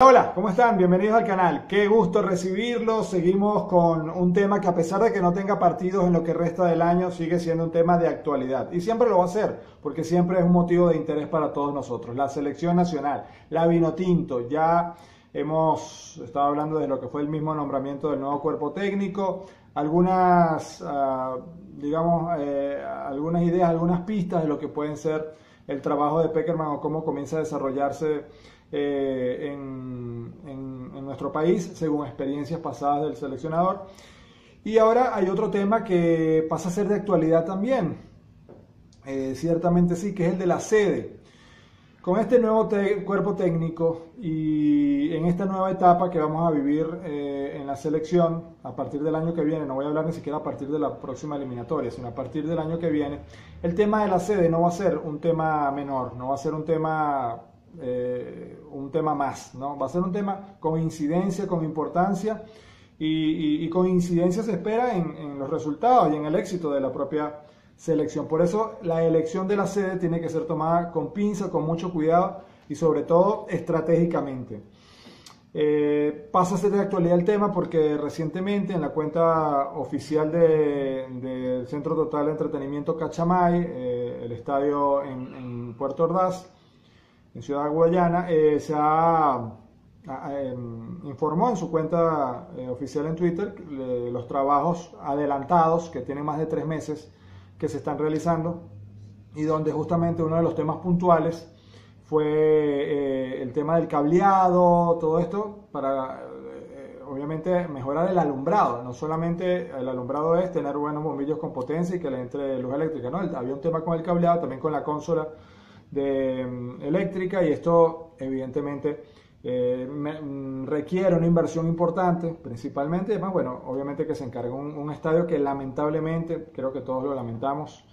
Hola, ¿cómo están? Bienvenidos al canal. Qué gusto recibirlos. Seguimos con un tema que a pesar de que no tenga partidos en lo que resta del año, sigue siendo un tema de actualidad. Y siempre lo va a ser, porque siempre es un motivo de interés para todos nosotros. La selección nacional, la vino tinto. Ya hemos estado hablando de lo que fue el mismo nombramiento del nuevo cuerpo técnico. Algunas, uh, digamos, eh, algunas ideas, algunas pistas de lo que pueden ser el trabajo de Peckerman o cómo comienza a desarrollarse eh, en, en, nuestro país, según experiencias pasadas del seleccionador. Y ahora hay otro tema que pasa a ser de actualidad también, eh, ciertamente sí, que es el de la sede. Con este nuevo cuerpo técnico y en esta nueva etapa que vamos a vivir eh, en la selección a partir del año que viene, no voy a hablar ni siquiera a partir de la próxima eliminatoria, sino a partir del año que viene, el tema de la sede no va a ser un tema menor, no va a ser un tema eh, un tema más, ¿no? Va a ser un tema con incidencia, con importancia y, con incidencia se espera en, los resultados y en el éxito de la propia selección. Por eso la elección de la sede tiene que ser tomada con pinza, con mucho cuidado y sobre todo estratégicamente. Eh, pasa a ser de actualidad el tema porque recientemente en la cuenta oficial del Centro Total de Entretenimiento Cachamay, eh, el estadio en, en Puerto Ordaz, en Ciudad Guayana, eh, se ha, em, informó en su cuenta eh, oficial en Twitter los trabajos adelantados que tienen más de tres meses que se están realizando y donde justamente uno de los temas puntuales fue eh, el tema del cableado, todo esto para obviamente mejorar el alumbrado. No solamente el alumbrado es tener buenos bombillos con potencia y que le entre luz eléctrica, no, había un tema con el cableado, también con la consola de mm, eléctrica y esto evidentemente eh, mm, requiere una inversión importante, principalmente, además, bueno, obviamente que se encarga un, un estadio que lamentablemente, creo que todos lo lamentamos,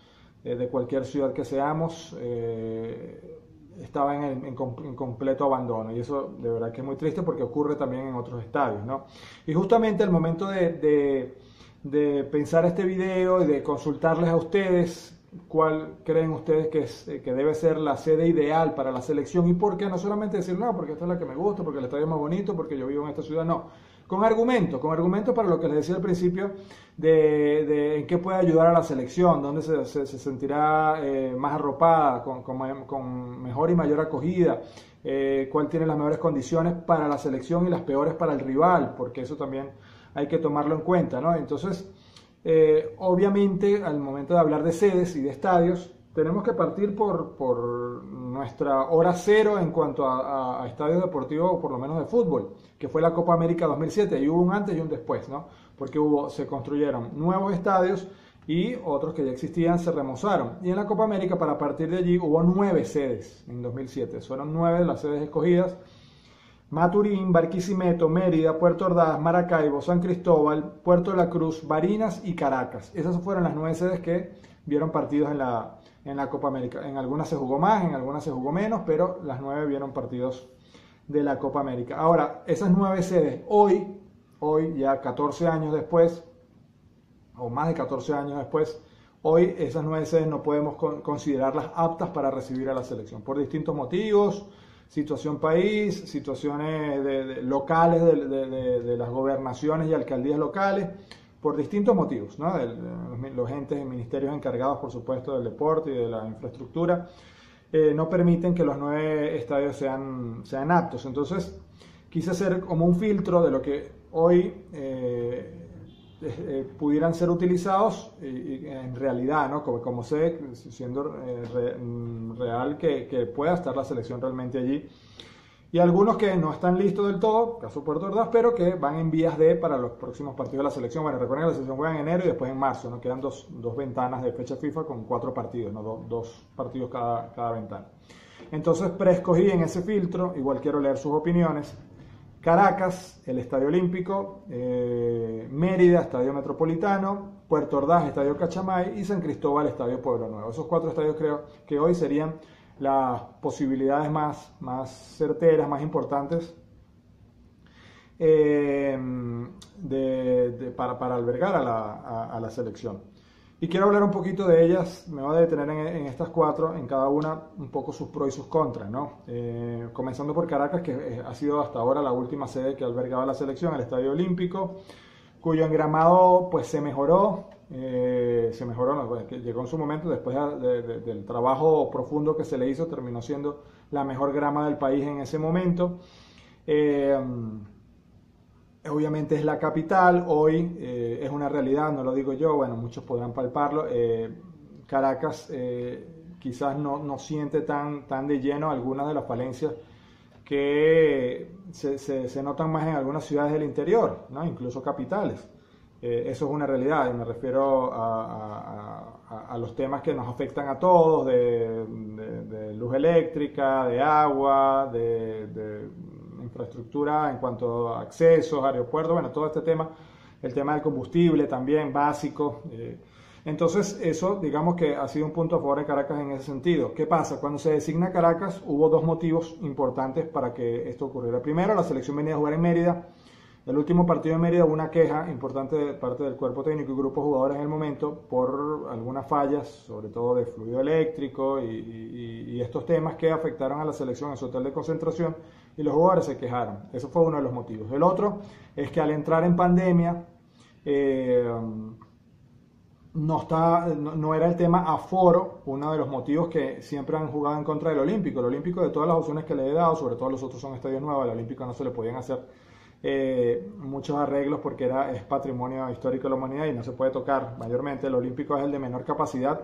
eh, de cualquier ciudad que seamos, eh, estaba en, en, completo abandono y eso de verdad que es muy triste porque ocurre también en otros estadios, ¿no? Y justamente el momento de, de, de pensar este video y de consultarles a ustedes cuál creen ustedes que, es, eh, que debe ser la sede ideal para la selección y por qué no solamente decir no, porque esta es la que me gusta, porque el estadio es más bonito, porque yo vivo en esta ciudad, no. Con argumentos, con argumentos para lo que les decía al principio de, en qué puede ayudar a la selección, dónde se, se, sentirá eh, más arropada, con, con, con, mejor y mayor acogida, eh, cuál tiene las mejores condiciones para la selección y las peores para el rival, porque eso también hay que tomarlo en cuenta, ¿no? Entonces, eh, obviamente, al momento de hablar de sedes y de estadios, tenemos que partir por, por nuestra hora cero en cuanto a, a, estadios deportivos, por lo menos de fútbol, que fue la Copa América 2007. Y hubo un antes y un después, ¿no? Porque hubo, se construyeron nuevos estadios y otros que ya existían se remozaron. Y en la Copa América, para partir de allí, hubo nueve sedes en 2007. Fueron nueve las sedes escogidas Maturín, Barquisimeto, Mérida, Puerto Ordaz, Maracaibo, San Cristóbal, Puerto de la Cruz, Barinas y Caracas. Esas fueron las nueve sedes que vieron partidos en la, en la Copa América. En algunas se jugó más, en algunas se jugó menos, pero las nueve vieron partidos de la Copa América. Ahora, esas nueve sedes, hoy, hoy ya 14 años después, o más de 14 años después, hoy esas nueve sedes no podemos considerarlas aptas para recibir a la selección, por distintos motivos situación país, situaciones de, locales de, las gobernaciones y alcaldías locales, por distintos motivos, ¿no? los entes y ministerios encargados, por supuesto, del deporte y de la infraestructura, eh, no permiten que los nueve estadios sean, sean aptos. Entonces, quise hacer como un filtro de lo que hoy eh, eh, pudieran ser utilizados en realidad, ¿no? como, sé, siendo eh, mm, real que, pueda estar la selección realmente allí. Y algunos que no están listos del todo, caso Puerto Ordaz, pero que van en vías de para los próximos partidos de la selección. Bueno, recuerden que la selección juega en enero y después en marzo, ¿no? Quedan dos, dos ventanas de fecha FIFA con cuatro partidos, ¿no? dos, dos partidos cada, cada ventana. Entonces preescogí en ese filtro, igual quiero leer sus opiniones, Caracas, el Estadio Olímpico, eh, Mérida, Estadio Metropolitano, Puerto Ordaz, Estadio Cachamay y San Cristóbal, Estadio Pueblo Nuevo. Esos cuatro estadios creo que hoy serían las posibilidades más, más certeras, más importantes eh, de, para, para, albergar a la, a la, selección. Y quiero hablar un poquito de ellas, me voy a detener en, estas cuatro, en cada una un poco sus pros y sus contras, ¿no? Eh, comenzando por Caracas, que eh, ha sido hasta ahora la última sede que albergaba la selección, el Estadio Olímpico, cuyo engramado pues se mejoró, eh, se mejoró, pues, llegó en su momento después del trabajo profundo que se le hizo, terminó siendo la mejor grama del país en ese momento. Obviamente es la capital, hoy eh, es una realidad, no lo digo yo, bueno, muchos podrán palparlo. Eh, Caracas eh, quizás no, no, siente tan, tan de lleno algunas de las falencias que se, se, notan más en algunas ciudades del interior, ¿no? incluso capitales. eso es una realidad, y me refiero a, los temas que nos afectan a todos, de luz eléctrica, de agua, de infraestructura en cuanto a accesos, aeropuertos, bueno, todo este tema, el tema del combustible también básico. Eh, entonces, eso digamos que ha sido un punto a favor de Caracas en ese sentido. ¿Qué pasa? Cuando se designa Caracas hubo dos motivos importantes para que esto ocurriera. Primero, la selección venía a jugar en Mérida el último partido de Mérida hubo una queja importante de parte del cuerpo técnico y grupo de jugadores en el momento por algunas fallas, sobre todo de fluido eléctrico y, estos temas que afectaron a la selección en su hotel de concentración y los jugadores se quejaron. Eso fue uno de los motivos. El otro es que al entrar en pandemia eh, no, está, no, era el tema aforo, uno de los motivos que siempre han jugado en contra del Olímpico. El Olímpico de todas las opciones que le he dado, sobre todo los otros son estadios nuevos, al Olímpico no se le podían hacer eh, muchos arreglos porque era, es patrimonio histórico de la humanidad y no se puede tocar. Mayormente el olímpico es el de menor capacidad.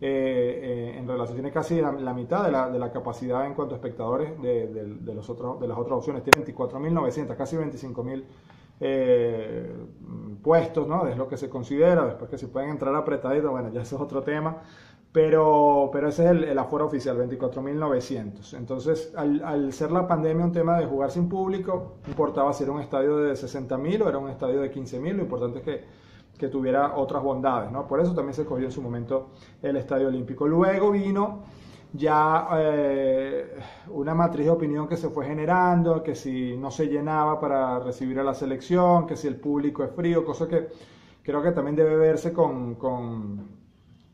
Eh, eh, en relación tiene casi la, mitad de la, de la, capacidad en cuanto a espectadores de, los otros, de las otras opciones. Tiene 24.900, casi 25.000 puestos, ¿no? Es lo que se considera. Después que se pueden entrar apretaditos, bueno, ya eso es otro tema. Pero, pero ese es el, el aforo oficial, 24.900. Entonces, al, al, ser la pandemia un tema de jugar sin público, importaba si era un estadio de 60.000 o era un estadio de 15.000. Lo importante es que, que, tuviera otras bondades, ¿no? Por eso también se escogió en su momento el Estadio Olímpico. Luego vino ya eh, una matriz de opinión que se fue generando, que si no se llenaba para recibir a la selección, que si el público es frío, cosa que creo que también debe verse con, con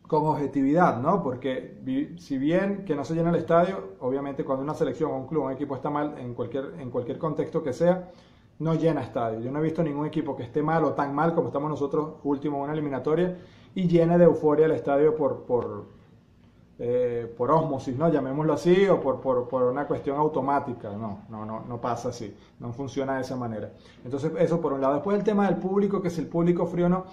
objetividad, ¿no? Porque si bien que no se llena el estadio, obviamente cuando una selección o un club un equipo está mal en cualquier, en cualquier contexto que sea, no llena estadio. Yo no he visto ningún equipo que esté mal o tan mal como estamos nosotros último en una eliminatoria y llene de euforia el estadio por, por, eh, por osmosis, ¿no? Llamémoslo así, o por, por, por, una cuestión automática. No, no, no, no pasa así, no funciona de esa manera. Entonces, eso por un lado. Después el tema del público, que si el público frío o no.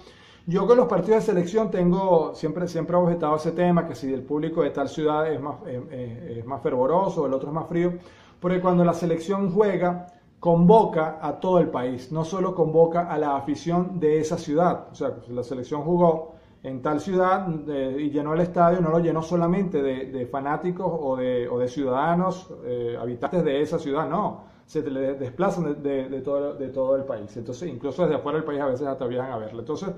Yo con los partidos de selección tengo, siempre, siempre he objetado ese tema, que si el público de tal ciudad es más, eh, eh, es más fervoroso, el otro es más frío, porque cuando la selección juega, convoca a todo el país, no solo convoca a la afición de esa ciudad. O sea, si la selección jugó en tal ciudad eh, y llenó el estadio, no lo llenó solamente de, fanáticos o de, ciudadanos, habitantes de esa ciudad, no. Se desplazan de, de, todo, de todo el país. Entonces, incluso desde afuera del país a veces hasta viajan a verlo. Entonces,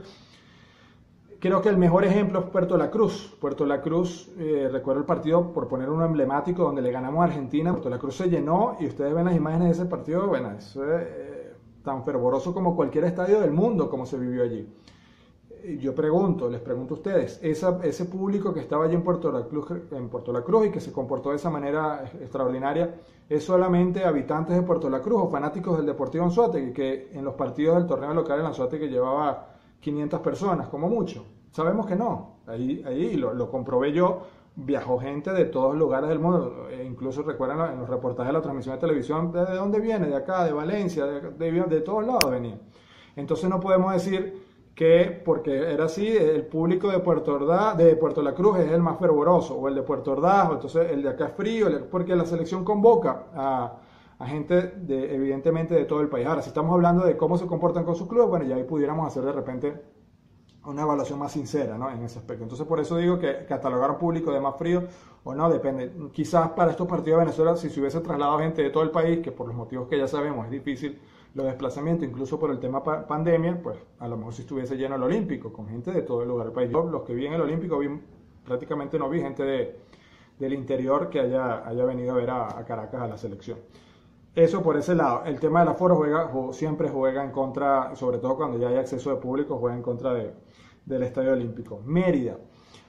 Creo que el mejor ejemplo es Puerto La Cruz. Puerto La Cruz, eh, recuerdo el partido, por poner uno emblemático, donde le ganamos a Argentina. Puerto La Cruz se llenó y ustedes ven las imágenes de ese partido. Bueno, es eh, tan fervoroso como cualquier estadio del mundo, como se vivió allí. Yo pregunto, les pregunto a ustedes, ese público que estaba allí en Puerto, la Cruz, en Puerto La Cruz y que se comportó de esa manera extraordinaria, ¿es solamente habitantes de Puerto La Cruz o fanáticos del Deportivo Anzuategui, que en los partidos del torneo local en Anzuategui llevaba 500 personas, como mucho. Sabemos que no. Ahí, ahí lo, comprobé yo. Viajó gente de todos los lugares del mundo. E incluso recuerdan en los reportajes de la transmisión de televisión, ¿de dónde viene? De acá, de Valencia, de, de, todos lados venía. Entonces no podemos decir que porque era así, el público de Puerto, Ordaz, de Puerto La Cruz es el más fervoroso, o el de Puerto Ordaz, o entonces el de acá es frío, porque la selección convoca a, a gente de, evidentemente de todo el país. Ahora, si estamos hablando de cómo se comportan con sus clubes, bueno, ya ahí pudiéramos hacer de repente una evaluación más sincera ¿no? en ese aspecto. Entonces, por eso digo que catalogar un público de más frío o no, depende. Quizás para estos partidos de Venezuela, si se hubiese trasladado gente de todo el país, que por los motivos que ya sabemos es difícil los desplazamientos, incluso por el tema pandemia, pues a lo mejor si estuviese lleno el Olímpico, con gente de todo el lugar del país. Yo, los que vi en el Olímpico, vi, prácticamente no vi gente de, del interior que haya, haya venido a ver a Caracas a la selección. Eso por ese lado. El tema del aforo juega, siempre juega en contra, sobre todo cuando ya hay acceso de público, juega en contra de, del Estadio Olímpico. Mérida.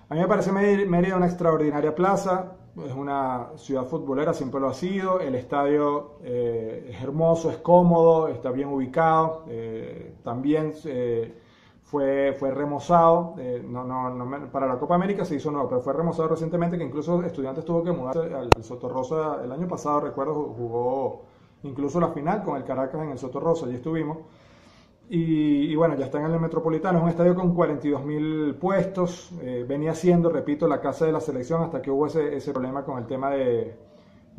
A mí me parece Mérida una extraordinaria plaza, es una ciudad futbolera, siempre lo ha sido, el estadio eh, es hermoso, es cómodo, está bien ubicado, eh, también eh, fue, fue remozado, no, no, para la Copa América se hizo nuevo, pero fue remozado recientemente que incluso estudiantes tuvo que mudarse al, al Soto Rosa el año pasado, recuerdo, jugó incluso la final con el Caracas en el Soto Rosa, allí estuvimos. Y, bueno, ya está en el Metropolitano, es un estadio con 42 mil puestos, eh, venía siendo, repito, la casa de la selección hasta que hubo ese, problema con el tema de,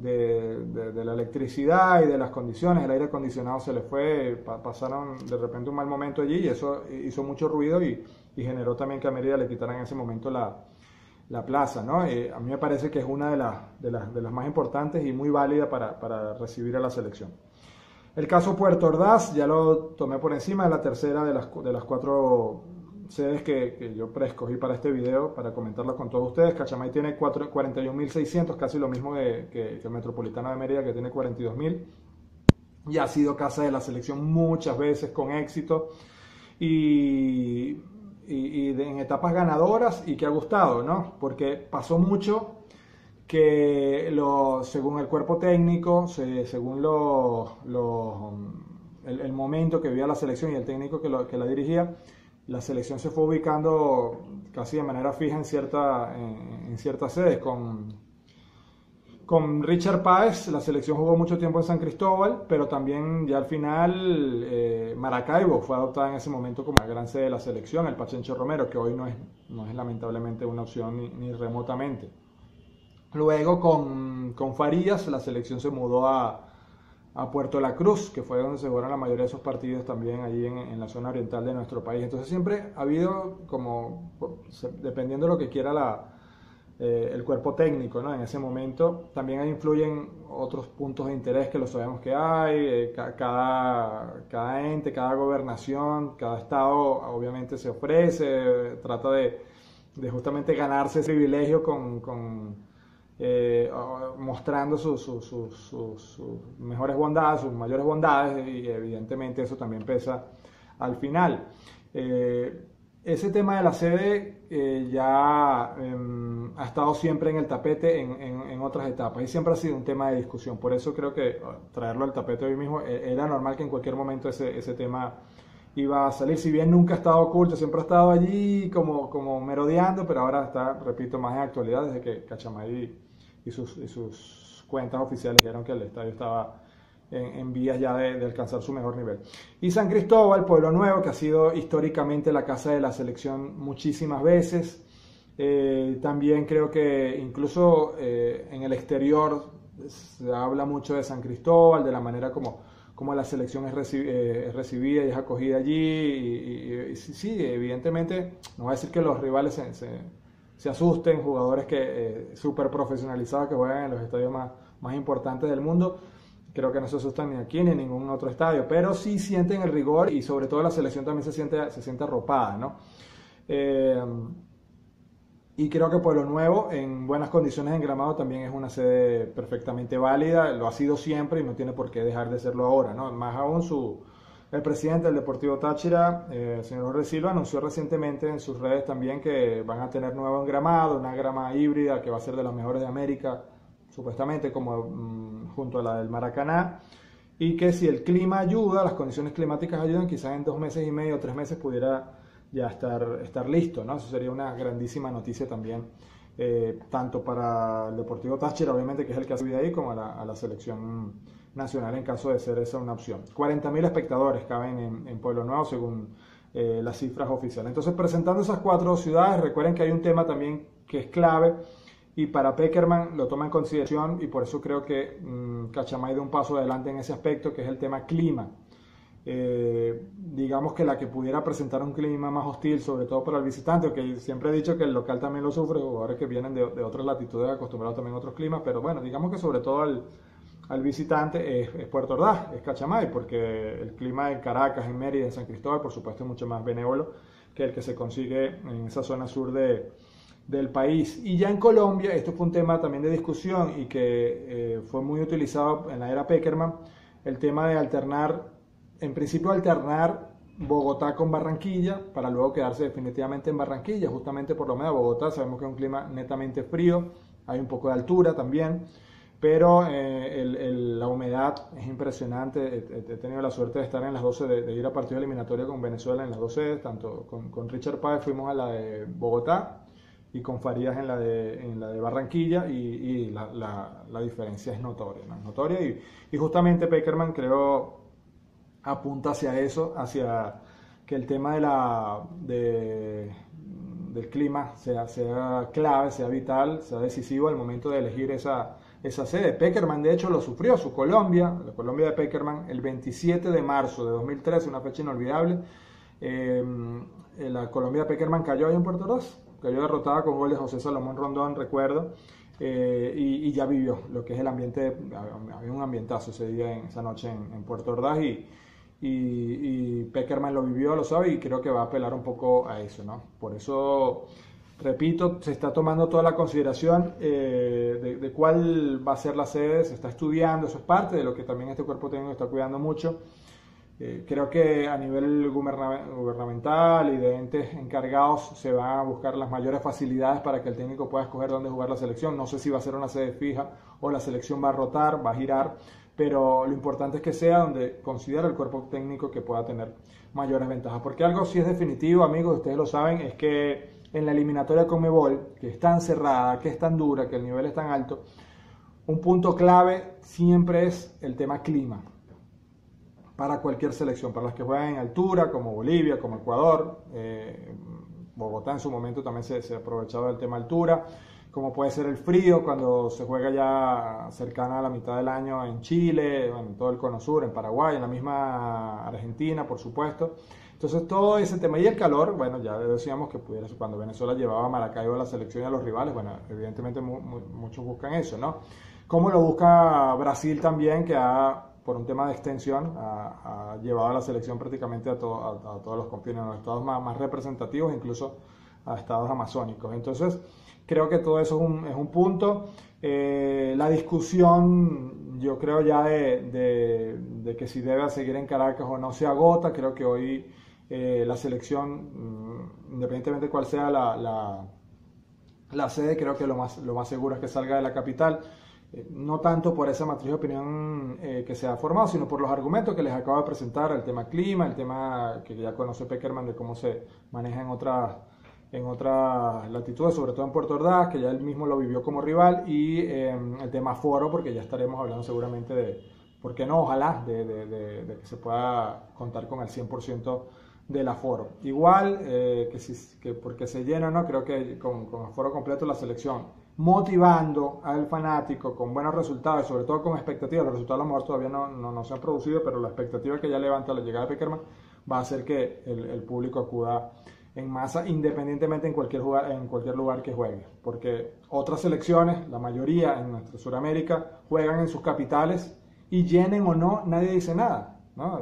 la electricidad y de las condiciones, el aire acondicionado se le fue, pasaron de repente un mal momento allí y eso hizo mucho ruido y, y generó también que a Mérida le quitaran en ese momento la, la plaza, ¿no? Eh, a mí me parece que es una de, de, de, las más importantes y muy válida para, para recibir a la selección. El caso Puerto Ordaz, ya lo tomé por encima, es la tercera de las, de las cuatro sedes que, que yo preescogí para este video, para comentarlo con todos ustedes. Cachamay tiene 41.600, casi lo mismo que, que, el de Mérida, que tiene 42.000. Ya ha sido casa de la selección muchas veces con éxito y, y, y en etapas ganadoras y que ha gustado, ¿no? Porque pasó mucho que lo, según el cuerpo técnico, según lo, el, momento que vivía la selección y el técnico que, que, la dirigía, la selección se fue ubicando casi de manera fija en, cierta, en, ciertas sedes. Con, con Richard Páez, la selección jugó mucho tiempo en San Cristóbal, pero también ya al final eh, Maracaibo fue adoptada en ese momento como la gran sede de la selección, el Pachencho Romero, que hoy no es, no es lamentablemente una opción ni remotamente. Luego con, con Farías la selección se mudó a, a, Puerto La Cruz, que fue donde se jugaron la mayoría de esos partidos también allí en, en, la zona oriental de nuestro país. Entonces siempre ha habido como, dependiendo de lo que quiera la, eh, el cuerpo técnico, ¿no? En ese momento también influyen otros puntos de interés que lo sabemos que hay, eh, cada, cada ente, cada gobernación, cada estado obviamente se ofrece, trata de, de justamente ganarse ese privilegio con, con eh, mostrando sus, mejores bondades, sus mayores bondades y evidentemente eso también pesa al final. Eh, ese tema de la sede eh, ya em, ha estado siempre en el tapete en, otras etapas y siempre ha sido un tema de discusión. Por eso creo que oh, traerlo al tapete hoy mismo era normal que en cualquier momento ese, ese tema iba a salir. Si bien nunca ha estado oculto, siempre ha estado allí como, como merodeando, pero ahora está, repito, más en actualidad desde que Cachamay y sus, cuentas oficiales dijeron que el estadio estaba en, vías ya de, alcanzar su mejor nivel. Y San Cristóbal, Pueblo Nuevo, que ha sido históricamente la casa de la selección muchísimas veces. Eh, también creo que incluso eh, en el exterior se habla mucho de San Cristóbal, de la manera como, como la selección es, eh, recibida y es acogida allí. Y, sí, evidentemente, no voy a decir que los rivales se se asusten, jugadores que eh, súper profesionalizados que juegan en los estadios más, más importantes del mundo. Creo que no se asustan ni aquí ni en ningún otro estadio, pero sí sienten el rigor y sobre todo la selección también se siente, se siente arropada, ¿no? Eh, y creo que Pueblo Nuevo, en buenas condiciones en Gramado, también es una sede perfectamente válida, lo ha sido siempre y no tiene por qué dejar de serlo ahora, ¿no? Más aún su, el presidente del Deportivo Táchira, el eh, señor Jorge Silva, anunció recientemente en sus redes también que van a tener nuevo engramado, una grama híbrida que va a ser de las mejores de América, supuestamente como mm, junto a la del Maracaná, y que si el clima ayuda, las condiciones climáticas ayudan, quizás en dos meses y medio, tres meses pudiera ya estar, estar listo, ¿no? Eso sería una grandísima noticia también, eh, tanto para el Deportivo Táchira, obviamente, que es el que ha subido ahí, como a la, a la selección nacional en caso de ser esa una opción. 40.000 espectadores caben en, Pueblo Nuevo según eh, las cifras oficiales. Entonces, presentando esas cuatro ciudades, recuerden que hay un tema también que es clave y para Peckerman lo toma en consideración y por eso creo que mmm, Cachamay da un paso adelante en ese aspecto, que es el tema clima. Eh, digamos que la que pudiera presentar un clima más hostil, sobre todo para el visitante, que siempre he dicho que el local también lo sufre, jugadores que vienen de, de otras latitudes acostumbrados también a otros climas, pero bueno, digamos que sobre todo al, al visitante es, Puerto Ordaz, es Cachamay, porque el clima en Caracas, en Mérida, en San Cristóbal, por supuesto, es mucho más benévolo que el que se consigue en esa zona sur de, del país. Y ya en Colombia, esto fue un tema también de discusión y que eh, fue muy utilizado en la era Peckerman, el tema de alternar, en principio alternar Bogotá con Barranquilla para luego quedarse definitivamente en Barranquilla, justamente por lo menos Bogotá sabemos que es un clima netamente frío, hay un poco de altura también, pero eh, la humedad es impresionante. He, tenido la suerte de estar en las 12, de, ir a partido eliminatorio con Venezuela en las 12, tanto con, Richard Páez fuimos a la de Bogotá y con Farías en la de, en la de Barranquilla y, la, diferencia es notoria, notoria y, y justamente Peckerman creo apunta hacia eso, hacia que el tema de la, del clima sea, sea clave, sea vital, sea decisivo al momento de elegir esa, esa sede. Peckerman de hecho lo sufrió, su Colombia, la Colombia de Peckerman, el 27 de marzo de 2013, una fecha inolvidable. Eh, la Colombia de Peckerman cayó ahí en Puerto Rico, cayó derrotada con goles de José Salomón Rondón, recuerdo. Eh, y, ya vivió lo que es el ambiente, había un ambientazo ese día, en, esa noche en, Puerto Ordaz y, y, Peckerman lo vivió, lo sabe y creo que va a apelar un poco a eso, ¿no? Por eso, repito, se está tomando toda la consideración eh, de, cuál va a ser la sede, se está estudiando, eso es parte de lo que también este cuerpo técnico está cuidando mucho. Eh, creo que a nivel gubernamental y de entes encargados se van a buscar las mayores facilidades para que el técnico pueda escoger dónde jugar la selección. No sé si va a ser una sede fija o la selección va a rotar, va a girar, pero lo importante es que sea donde considera el cuerpo técnico que pueda tener mayores ventajas. Porque algo sí es definitivo, amigos, ustedes lo saben, es que en la eliminatoria con Mebol, que es tan cerrada, que es tan dura, que el nivel es tan alto, un punto clave siempre es el tema clima. Para cualquier selección, para las que juegan en altura, como Bolivia, como Ecuador, eh, Bogotá en su momento también se, se ha aprovechado del tema altura como puede ser el frío cuando se juega ya cercana a la mitad del año en Chile, en todo el cono sur, en Paraguay, en la misma Argentina, por supuesto. Entonces todo ese tema y el calor, bueno, ya decíamos que pudiera cuando Venezuela llevaba a Maracaibo a la selección y a los rivales, bueno, evidentemente muchos buscan eso, ¿no? Como lo busca Brasil también, que ha, por un tema de extensión, ha, llevado a la selección prácticamente a, todos los confines, a los estados más, más representativos, incluso a estados amazónicos. Entonces, Creo que todo eso es un, es un punto. Eh, la discusión, yo creo ya de, de, que si debe seguir en Caracas o no se agota. Creo que hoy eh, la selección, mm, independientemente de cuál sea la, la, la, sede, creo que lo más, lo más seguro es que salga de la capital. Eh, no tanto por esa matriz de opinión que se ha formado, sino por los argumentos que les acabo de presentar, el tema clima, el tema que ya conoce Peckerman de cómo se maneja en otras en otras latitudes, sobre todo en Puerto Ordaz, que ya él mismo lo vivió como rival, y em, el tema foro, porque ya estaremos hablando seguramente de, ¿por qué no? Ojalá, de, que se pueda contar con el 100% del aforo. Igual, eh, que, si, que porque se llena, ¿no? Creo que con, con aforo completo la selección, motivando al fanático con buenos resultados, sobre todo con expectativas, los resultados a lo mejor todavía no, no, se han producido, pero la expectativa que ya levanta la llegada de Peckerman va a hacer que el, público acuda en masa independientemente en cualquier, lugar, en cualquier lugar que juegue. Porque otras selecciones, la mayoría en nuestra Sudamérica, juegan en sus capitales y llenen o no, nadie dice nada. ¿no?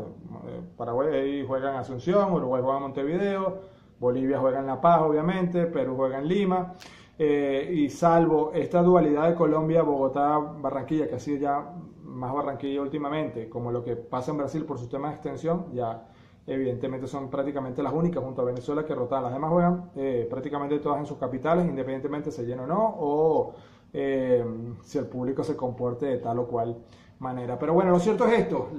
Eh, Paraguay juega en Asunción, Uruguay juega en Montevideo, Bolivia juega en La Paz, obviamente, Perú juega en Lima. Eh, y salvo esta dualidad de Colombia, Bogotá, Barranquilla, que ha sido ya más Barranquilla últimamente, como lo que pasa en Brasil por su tema de extensión, ya evidentemente son prácticamente las únicas junto a Venezuela que rotan. Las demás juegan eh, prácticamente todas en sus capitales, independientemente se llene o no, o eh, si el público se comporte de tal o cual manera. Pero bueno, lo cierto es esto,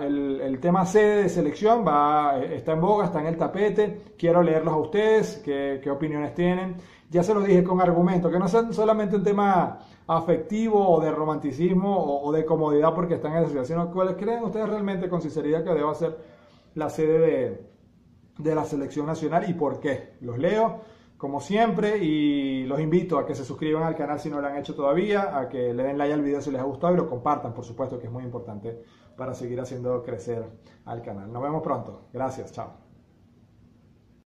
el, tema sede de selección va, eh, está en boga, está en el tapete, quiero leerlos a ustedes, qué, opiniones tienen. Ya se los dije con argumentos, que no sean solamente un tema afectivo o de romanticismo o, de comodidad porque están en esa situación, sino cuáles creen ustedes realmente con sinceridad que deba ser la sede de, la selección nacional y por qué. Los leo como siempre y los invito a que se suscriban al canal si no lo han hecho todavía, a que le den like al video si les ha gustado y lo compartan, por supuesto que es muy importante para seguir haciendo crecer al canal. Nos vemos pronto. Gracias, chao.